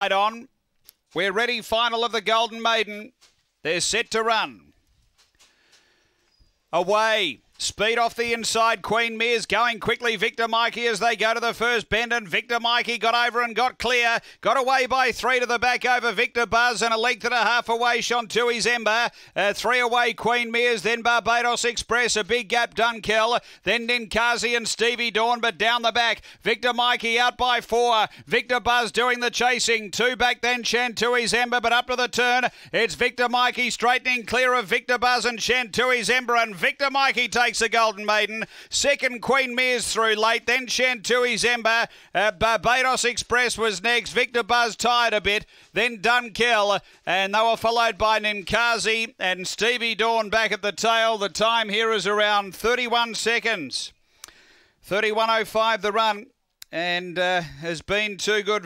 on. We're ready. Final of the Golden Maiden. They're set to run. Away. Speed off the inside. Queen Mears going quickly. Victor Mikey as they go to the first bend. And Victor Mikey got over and got clear. Got away by three to the back over Victor Buzz. And a length and a half away Shantui's Ember. Uh, three away Queen Mears. Then Barbados Express. A big gap Dunkill. Then Ninkazi and Stevie Dawn. But down the back. Victor Mikey out by four. Victor Buzz doing the chasing. Two back then Shantui's Ember. But up to the turn. It's Victor Mikey straightening clear of Victor Buzz and Shantui's Ember. And Victor Mikey takes takes the Golden Maiden. Second, Queen Mears through late. Then Shantui's Ember. Uh, Barbados Express was next. Victor Buzz tired a bit. Then Dunkill. And they were followed by Ninkazi and Stevie Dawn back at the tail. The time here is around 31 seconds. 31.05 the run. And uh, has been too good.